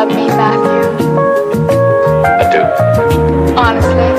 love me, Matthew? I do. Honestly.